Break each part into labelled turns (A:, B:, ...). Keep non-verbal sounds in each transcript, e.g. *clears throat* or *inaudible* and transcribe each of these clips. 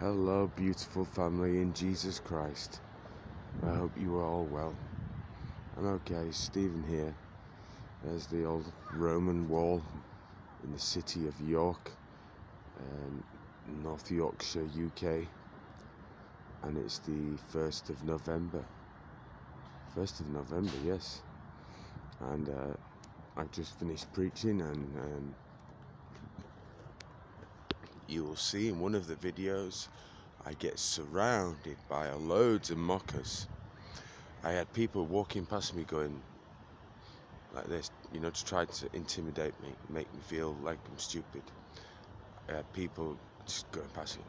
A: Hello, beautiful family in Jesus Christ. I hope you are all well. I'm okay, Stephen here. There's the old Roman wall in the city of York, um, North Yorkshire, UK, and it's the 1st of November. 1st of November, yes. And uh, I've just finished preaching, and um, you will see in one of the videos I get surrounded by a loads of mockers. I had people walking past me going like this, you know, to try to intimidate me, make me feel like I'm stupid. I had people just going past me.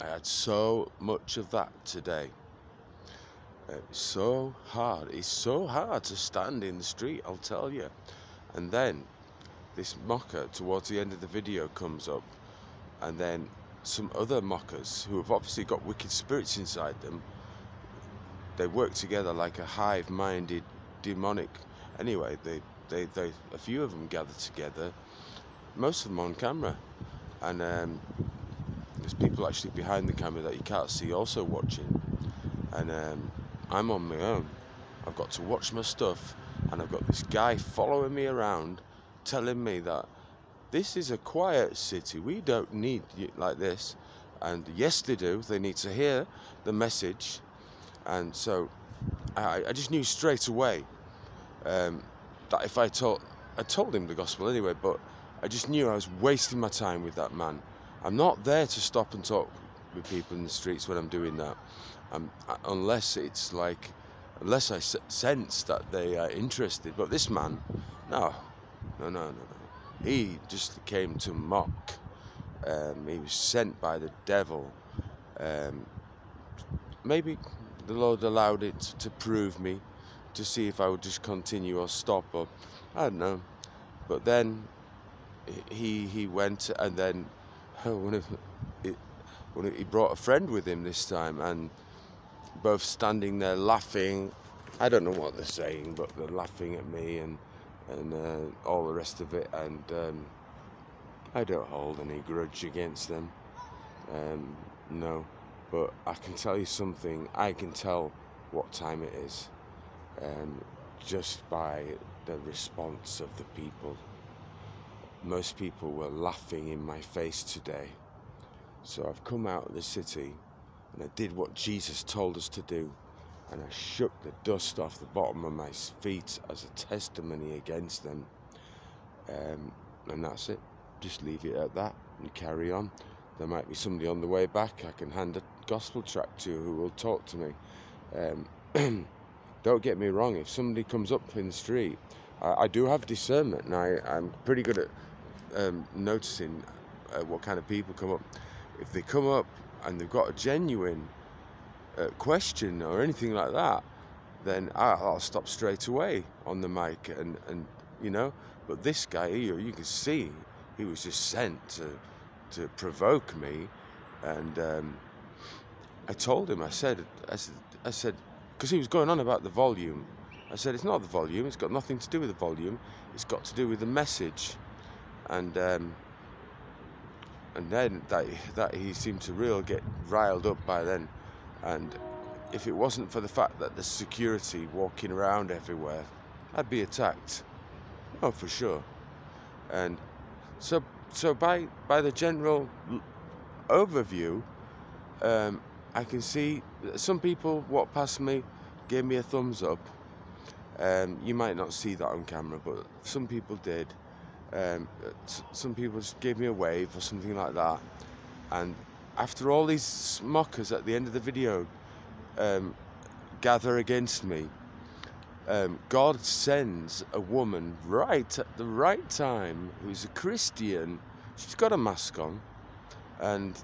A: I had so much of that today. Uh, it's so hard. It's so hard to stand in the street, I'll tell you. And then this mocker towards the end of the video comes up, and then some other mockers who have obviously got wicked spirits inside them. They work together like a hive-minded demonic. Anyway, they, they, they, a few of them gather together, most of them on camera, and um, there's people actually behind the camera that you can't see also watching. And um, I'm on my own. I've got to watch my stuff, and I've got this guy following me around telling me that this is a quiet city. We don't need like this. And yes, they do. They need to hear the message. And so I, I just knew straight away um, that if I told, I told him the gospel anyway, but I just knew I was wasting my time with that man. I'm not there to stop and talk with people in the streets when I'm doing that, um, unless it's like, unless I sense that they are interested. But this man, no, no, no, no, no. He just came to mock. Um, he was sent by the devil. Um, maybe the Lord allowed it to prove me, to see if I would just continue or stop, or I don't know. But then he he went, and then *laughs* one of it, he brought a friend with him this time, and both standing there laughing. I don't know what they're saying, but they're laughing at me and and uh, all the rest of it. And um, I don't hold any grudge against them. Um, no, but I can tell you something. I can tell what time it is um, just by the response of the people. Most people were laughing in my face today. So I've come out of the city and I did what Jesus told us to do and I shook the dust off the bottom of my feet as a testimony against them. Um, and that's it. Just leave it at that and carry on. There might be somebody on the way back I can hand a gospel track to who will talk to me. Um, *clears throat* don't get me wrong, if somebody comes up in the street, I, I do have discernment and I, I'm pretty good at um, noticing uh, what kind of people come up. If they come up and they've got a genuine question or anything like that, then I'll, I'll stop straight away on the mic and, and you know. But this guy here, you can see he was just sent to to provoke me, and um, I told him. I said, I said, I said, because he was going on about the volume. I said it's not the volume. It's got nothing to do with the volume. It's got to do with the message, and um, and then that that he seemed to real get riled up by then. And if it wasn't for the fact that there's security walking around everywhere, I'd be attacked. Oh, for sure. And so, so by by the general overview, um, I can see some people walk past me, gave me a thumbs up. Um, you might not see that on camera, but some people did. Um, some people just gave me a wave or something like that, and after all these mockers at the end of the video um, gather against me, um, God sends a woman right at the right time who's a Christian. She's got a mask on, and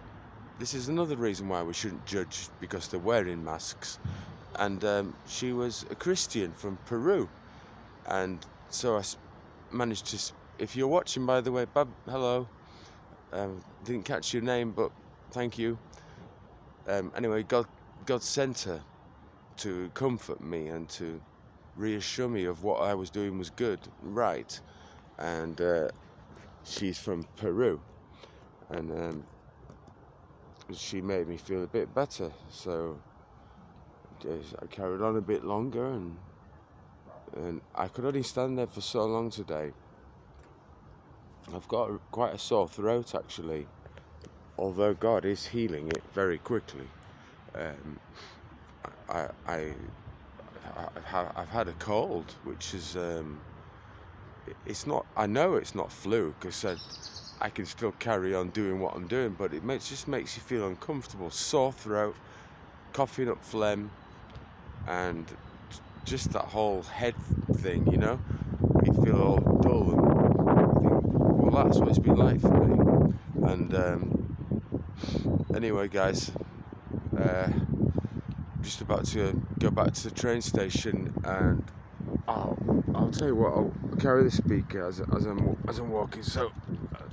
A: this is another reason why we shouldn't judge because they're wearing masks. And um, she was a Christian from Peru, and so I managed to. If you're watching, by the way, Bob, hello. Um, didn't catch your name, but thank you. Um, anyway, God, God sent her to comfort me and to reassure me of what I was doing was good, right. And uh, she's from Peru. And um, she made me feel a bit better. So I carried on a bit longer, and and I could only stand there for so long today. I've got quite a sore throat actually, although God is healing it very quickly. Um, I, I, I've had a cold, which is, um, it's not, I know it's not flu because I, I can still carry on doing what I'm doing, but it makes, just makes you feel uncomfortable. Sore throat, coughing up phlegm, and just that whole head thing, you know? You feel all dull and. Well, that's what it's been like for me. And um, anyway, guys, uh, just about to go back to the train station, and I'll, I'll tell you what, I'll carry the speaker as, as I'm as I'm walking, so uh,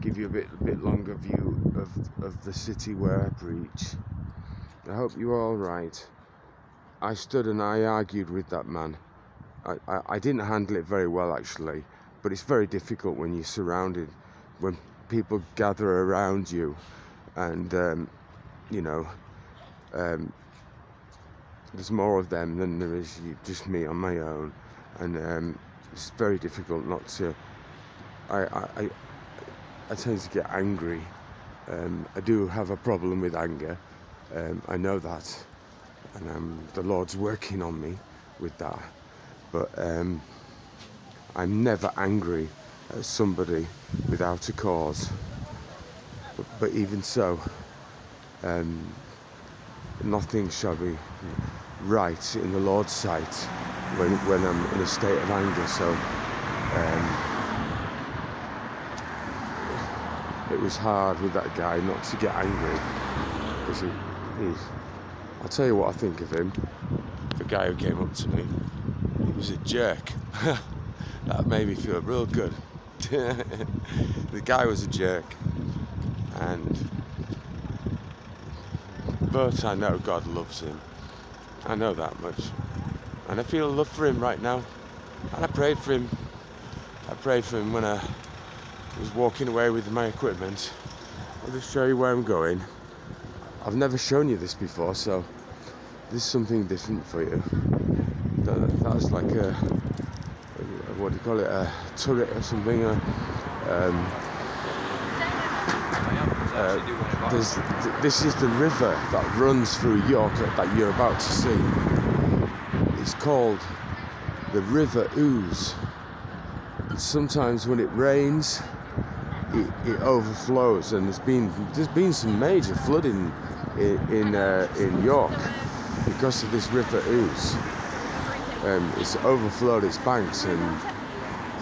A: give you a bit a bit longer view of of the city where I preach. I hope you're all right. I stood and I argued with that man. I, I, I didn't handle it very well actually, but it's very difficult when you're surrounded, when people gather around you, and um, you know, um, there's more of them than there is just me on my own, and um, it's very difficult not to. I I I, tend to get angry. Um, I do have a problem with anger. Um, I know that, and um, the Lord's working on me with that. But I'm never angry at somebody without a cause. But, but even so, um, nothing shall be right in the Lord's sight when, when I'm in a state of anger. So um, it was hard with that guy not to get angry he, I'll tell you what I think of him. The guy who came up to me, he was a jerk. *laughs* that made me feel real good. *laughs* the guy was a jerk, and but I know God loves him I know that much. And I feel love for him right now. And I prayed for him. I prayed for him when I was walking away with my equipment. I'll just show you where I'm going. I've never shown you this before, so this is something different for you. That, that's like a, what do you call it, a turret or something. Uh, um, uh, this is the river that runs through York that you're about to see. It's called the River Ouse. And sometimes when it rains, it, it, overflows, and there's been there's been some major flooding in in, uh, in York because of this River Ouse. Um, it's overflowed its banks, and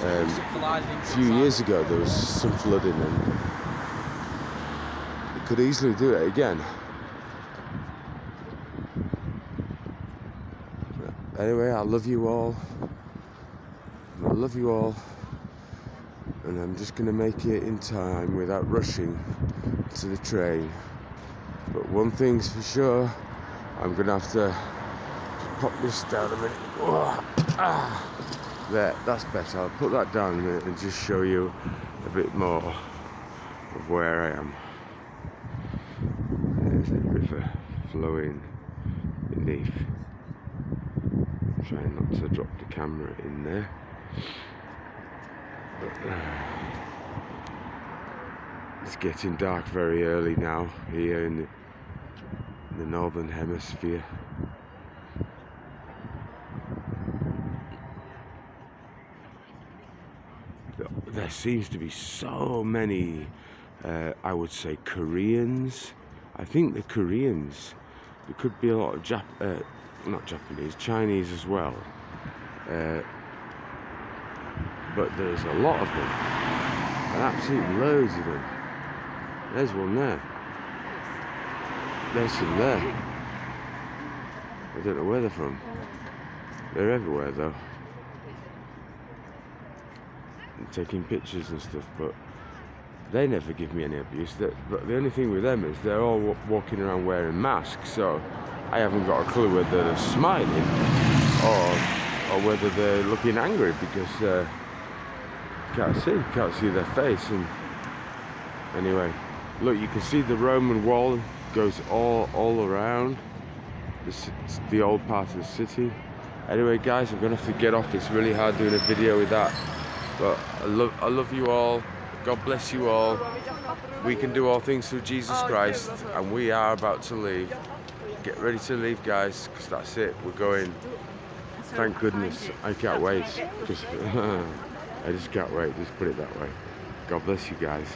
A: um, a few years ago there was some flooding, and could easily do it again. Anyway, I love you all. I love you all. And I'm just going to make it in time without rushing to the train. But one thing's for sure, I'm going to have to pop this down a minute. Ah, there, that's better. I'll put that down a minute and just show you a bit more of where I am the river flowing beneath. I'm Trying not to drop the camera in there. Uh, it's getting dark very early now here in the, in the northern hemisphere. There seems to be so many, uh, I would say, Koreans I think the Koreans, there could be a lot of Jap, uh, not Japanese, Chinese as well. Uh, but there's a lot of them, absolutely loads of them. There's one there. There's some there. I don't know where they're from. They're everywhere though. taking pictures and stuff, but they never give me any abuse. but the only thing with them is they're all walking around wearing masks, so I haven't got a clue whether they're smiling or or whether they're looking angry because uh, can't see, can't see their face. And anyway, Look, you can see the Roman wall goes all all around. This is the old part of the city. Anyway, guys, I'm gonna have to get off. It's really hard doing a video with that. But I love I love you all. God bless you all. We can do all things through Jesus Christ, and we are about to leave. Get ready to leave, guys, because that's it. We're going. Thank goodness. I can't wait. Just, *laughs* I just can't wait. Just put it that way. God bless you guys.